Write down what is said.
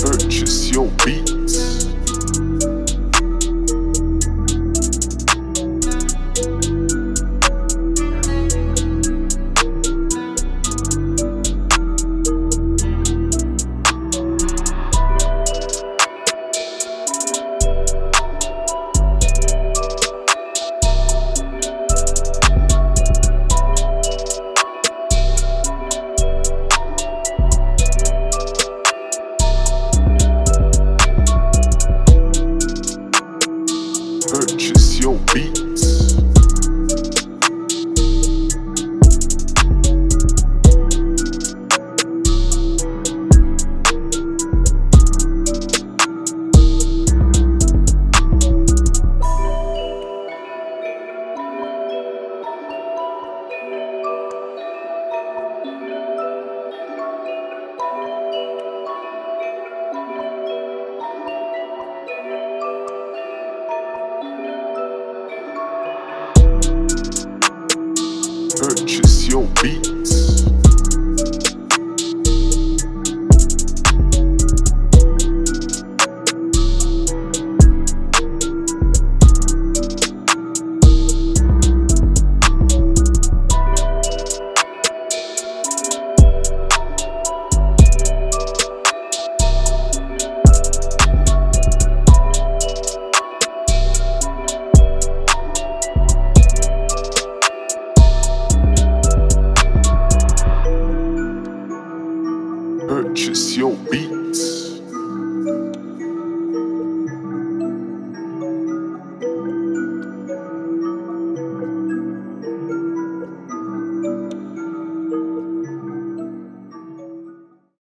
Purchase your beats. Your beats. Purchase your beats. Noticiou Beats.